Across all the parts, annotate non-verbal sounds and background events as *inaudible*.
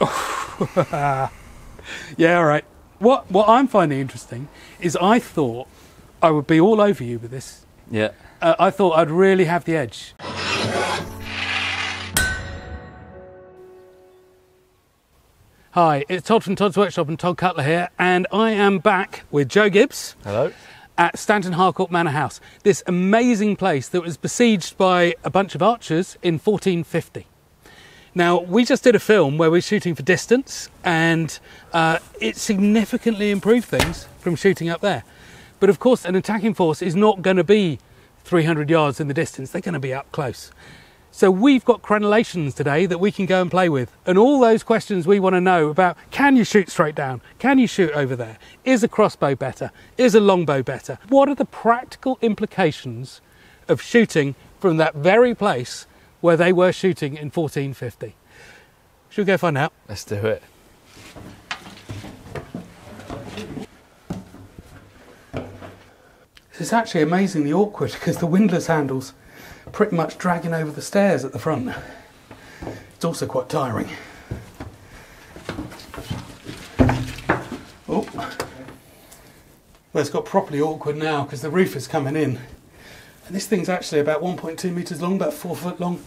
*laughs* Yeah, all right. What what I'm finding interesting is I thought I would be all over you with this. Yeah. Uh, I thought I'd really have the edge. Hi, it's Tod from Tod's Workshop and Tod Cutler here, and I am back with Joe Gibbs Hello. at Stanton Harcourt Manor House, this amazing place that was besieged by a bunch of archers in 1450. Now, we just did a film where we're shooting for distance, and uh, it significantly improved things from shooting up there. But of course, an attacking force is not going to be 300 yards in the distance, they're going to be up close. So we've got crenellations today that we can go and play with. And all those questions we want to know about can you shoot straight down? Can you shoot over there? Is a crossbow better? Is a longbow better? What are the practical implications of shooting from that very place where they were shooting in 1450? Should we go find out? Let's do it. This is actually amazingly awkward because the windlass handles pretty much dragging over the stairs at the front. It's also quite tiring. Oh. Well, it's got properly awkward now because the roof is coming in. And this thing's actually about 1.2 metres long, about 4 foot long.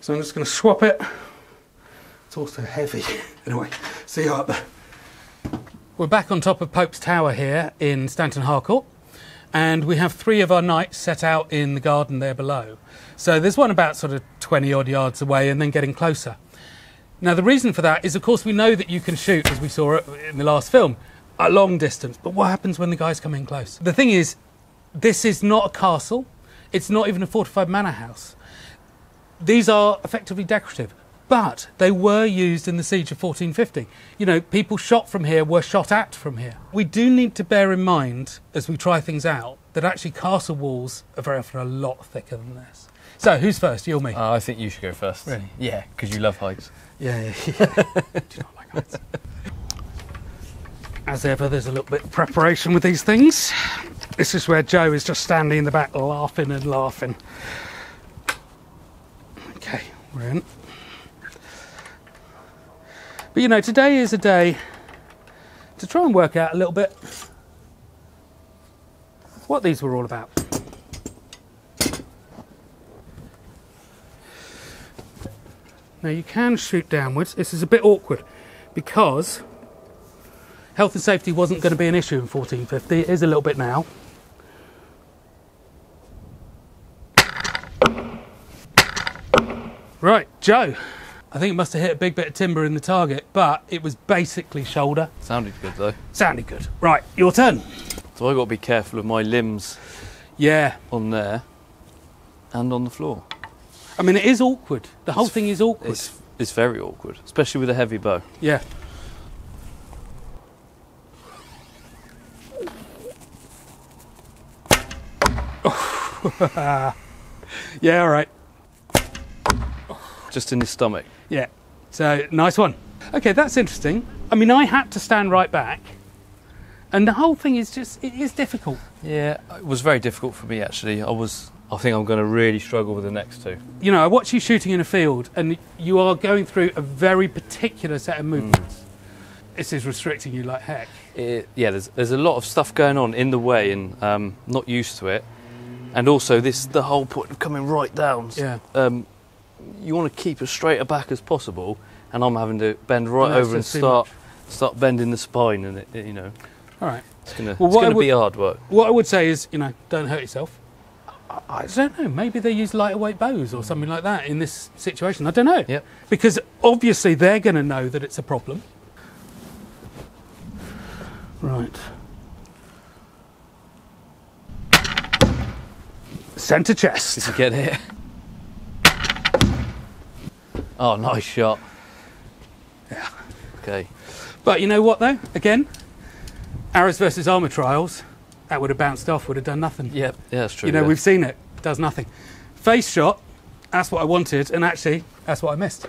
So I'm just going to swap it. It's also heavy. *laughs* anyway, see you up there. We're back on top of Pope's Tower here in Stanton Harcourt and we have three of our knights set out in the garden there below. So there's one about sort of 20 odd yards away and then getting closer. Now, the reason for that is, of course, we know that you can shoot, as we saw in the last film, a long distance. But what happens when the guys come in close? The thing is, this is not a castle, it's not even a fortified manor house. These are effectively decorative. But they were used in the siege of 1450. You know, people shot from here were shot at from here. We do need to bear in mind, as we try things out, that actually castle walls are very often a lot thicker than this. So, who's first? You or me? Uh, I think you should go first. Really? Yeah, because you love heights. Yeah, yeah, yeah. *laughs* do not like heights. As ever, there's a little bit of preparation with these things. This is where Joe is just standing in the back laughing and laughing. Okay, we're in. But you know, today is a day to try and work out a little bit what these were all about. Now you can shoot downwards. This is a bit awkward because health and safety wasn't going to be an issue in 1450. It is a little bit now. Right, Joe. I think it must have hit a big bit of timber in the target, but it was basically shoulder. Sounded good though. Sounded good. Right, your turn. So I got to be careful of my limbs Yeah. on there and on the floor. I mean, it is awkward. The whole thing is awkward. It's it's very awkward, especially with a heavy bow. Yeah. *laughs* yeah, all right. Just in the stomach. Yeah. So, nice one. Okay, that's interesting. I mean, I had to stand right back, and the whole thing is just, it is difficult. Yeah, it was very difficult for me actually. I was. I think I'm going to really struggle with the next two. You know, I watch you shooting in a field, and you are going through a very particular set of movements. This is restricting you like heck. It, yeah, there's there's a lot of stuff going on in the way, and um, not used to it. And also, this the whole point of coming right down. Yeah. Um, you want to keep as straight a back as possible, and I'm having to bend right No, over and start start bending the spine, and it, it- you know All right. it's gonna Well, it's gonna would- be hard work. What I would say is, you know, don't hurt yourself. I, I don't know. Maybe they use lighter weight bows or something like that in this situation. I don't know. Yep. Because obviously they're going to know that it's a problem. Right. Centre chest. Did you get it? Oh, nice shot. Yeah. Okay. But you know what though? Again, arrows versus armour trials, that would have bounced off, would have done nothing. Yep. Yeah, that's true. you know, yeah. we've seen it, does nothing. Face shot, that's what I wanted, and actually, that's what I missed.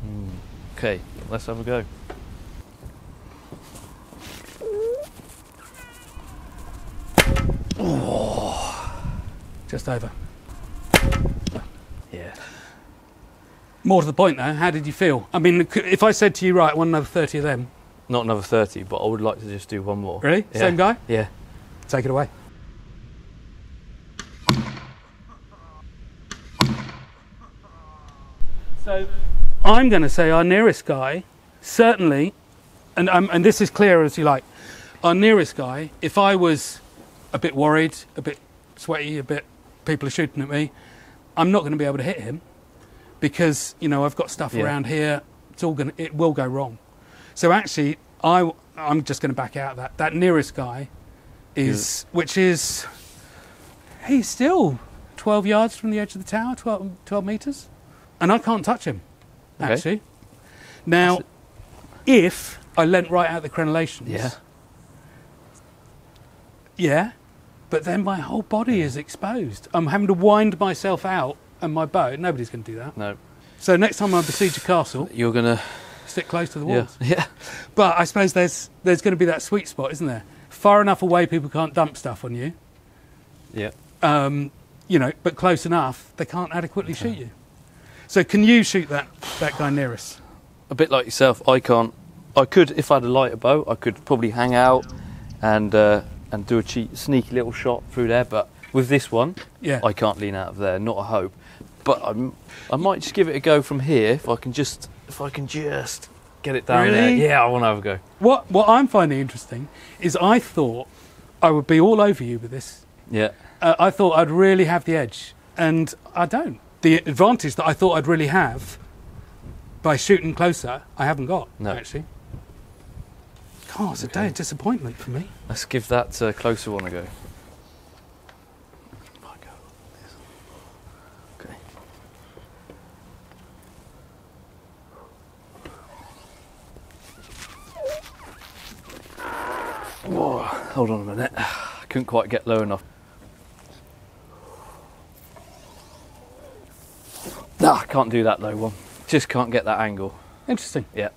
Hmm. Okay, let's have a go. Just over. Yeah. More to the point, though, how did you feel? I mean, if I said to you, right, I want another 30 of them, Not another 30, but I would like to just do one more. really? Yeah. Same guy? Yeah. Take it away. So I'm going to say our nearest guy, certainly, and, um, and this is clear as you like, our nearest guy, if I was a bit worried, a bit sweaty, a bit people are shooting at me, I'm not going to be able to hit him because, you know, I've got stuff Yeah. around here. It's all going to, it will go wrong. So actually, I, I'm just going to back out of that. That nearest guy is, which is, he's still 12 yards from the edge of the tower, 12, 12 metres. And I can't touch him, Okay. actually. Now, if I leant right out the crenellations, Yeah. yeah, but then my whole body is exposed. I'm having to wind myself out and my bow. Nobody's going to do that. No. So next time I besiege a castle, You're gonna. stick close to the Yeah. walls. Yeah. But I suppose there's there's going to be that sweet spot, isn't there? Far enough away, people can't dump stuff on you. Yeah. Um, you know, but close enough, they can't adequately shoot you. So can you shoot that that guy near us? A bit like yourself, I can't. I could, if I had a lighter bow, I could probably hang out and uh, and do a cheap, sneaky little shot through there. But with this one, Yeah. I can't lean out of there. Not a hope. But I'm, I might just give it a go from here if I can just if I can just get it down there. Yeah, I want to have a go. What what I'm finding interesting is I thought I would be all over you with this. Yeah. Uh, I thought I'd really have the edge, and I don't. The advantage that I thought I'd really have by shooting closer, I haven't got No. actually. God, it's a day of disappointment for me. Let's give that uh, closer one a go. If I go like this. Okay. Whoa, hold on a minute. I *sighs* couldn't quite get low enough. Ah, I can't do that low one. Just can't get that angle. Interesting. Yeah.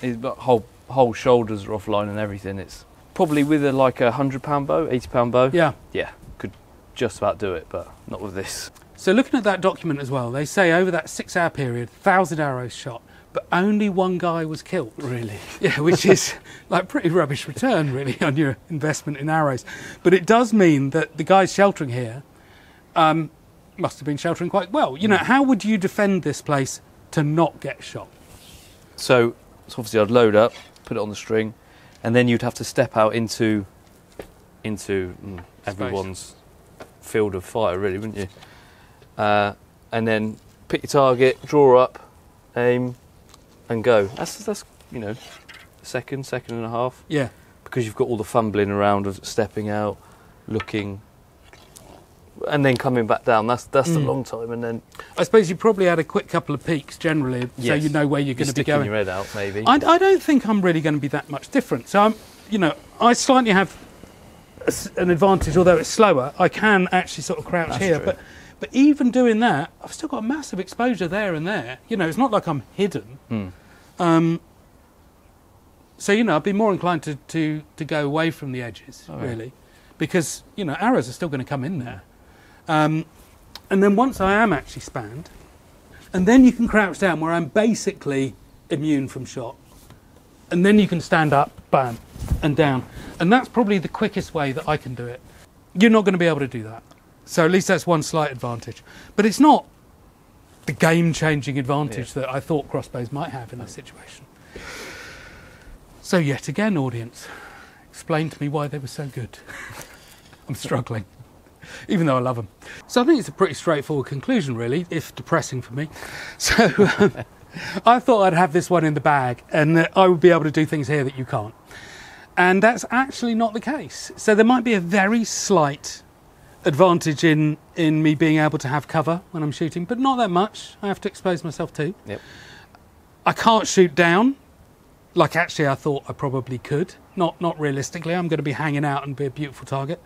His bu- whole whole shoulders are offline and everything. It's probably with a like a hundred pound bow, eighty pound bow. Yeah. Yeah, could just about do it, but not with this. So looking at that document as well, they say over that six-hour period, thousand arrows shot, but only one guy was killed. Really? *laughs* Yeah, which is *laughs* like pretty rubbish return really *laughs* on your investment in arrows. But it does mean that the guys sheltering here um, must have been sheltering quite well. You know, how would you defend this place to not get shot? So, so obviously I'd load up, put it on the string, and then you'd have to step out into into mm, everyone's field of fire, really, wouldn't you? Uh, and then pick your target, draw up, aim, and go. That's that's you know, second, second and a half. Yeah, because you've got all the fumbling around of stepping out, looking, and then coming back down. That's that's a Mm. long time, and then I suppose you probably had a quick couple of peeks generally, so you know where you're you're going to be sticking going. your head out, maybe. I, I don't think I'm really going to be that much different. So I'm, you know, I slightly have a an advantage, although it's slower. I can actually sort of crouch That's here, true. but but even doing that, I've still got a massive exposure there and there. You know, it's not like I'm hidden. Hmm. Um, so you know, I'd be more inclined to to, to go away from the edges, Oh, yeah. really, because you know arrows are still going to come in there. Um, and then once I am actually spanned, and then you can crouch down where I'm basically immune from shot, and then you can stand up, bam, and down, and that's probably the quickest way that I can do it. You're not going to be able to do that, so at least that's one slight advantage. But it's not the game-changing advantage that I thought crossbows might have in this situation. So yet again, audience, explain to me why they were so good. *laughs* I'm struggling, even though I love them. So I think it's a pretty straightforward conclusion, really, if depressing for me. *laughs* So um, I thought I'd have this one in the bag, and that I would be able to do things here that you can't. And that's actually not the case. So there might be a very slight advantage in in me being able to have cover when I'm shooting, but not that much. I have to expose myself to. Yep. I can't shoot down, like actually I thought I probably could. Not not realistically. I'm going to be hanging out and be a beautiful target.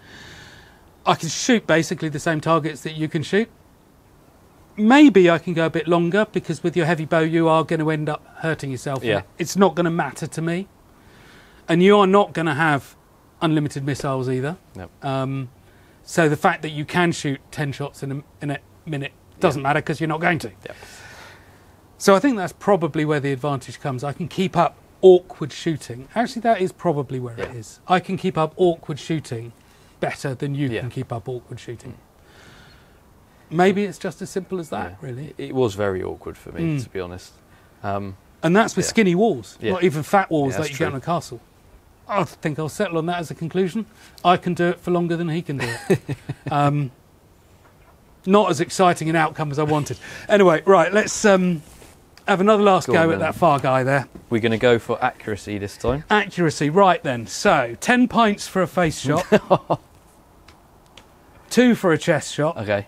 I can shoot basically the same targets that you can shoot. Maybe I can go a bit longer because with your heavy bow you are going to end up hurting yourself. Yeah. It's not going to matter to me. And you are not going to have unlimited missiles either. Nope. Um, so the fact that you can shoot 10 shots in a, in a minute doesn't matter because you're not going to. Yep. So I think that's probably where the advantage comes. I can keep up awkward shooting. Actually, that is probably where it Yeah. is. I can keep up awkward shooting better than you Yeah. can keep up awkward shooting. Maybe it's just as simple as that, Yeah. really. It was very awkward for me, Mm. to be honest. Um, And that's with Yeah. skinny walls, not even fat walls that's you get on a castle. I think I'll settle on that as a conclusion. I can do it for longer than he can do it. *laughs* um, not as exciting an outcome as I wanted. Anyway, right, let's um, have another last Go go at that far guy there. we're going to go for accuracy this time. Accuracy, right then. So, 10 pints for a face shot, *laughs* two for a chest shot, Okay.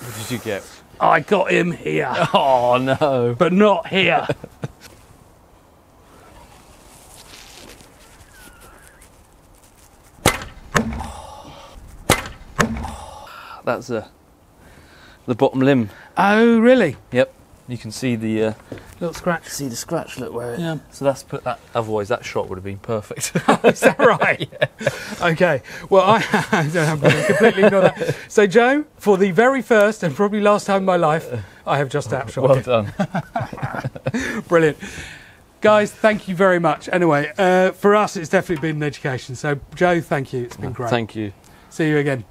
What did you get? I got him here, *laughs* Oh no! but not here. *laughs* That's uh, the bottom limb. Oh, really? Yep. You can see the uh, Little scratch. see the scratch. Look where it. Yeah. So that's put that. Otherwise, that shot would have been perfect. *laughs* Is that right? *laughs* Okay. Well, I, *laughs* I'm going to completely ignore that. So, Joe, for the very first and probably last time in my life, I have just outshot well you. done. Brilliant. Guys, thank you very much. Anyway, uh, for us, it's definitely been an education. So, Joe, thank you. It's been great. Thank you. See you again.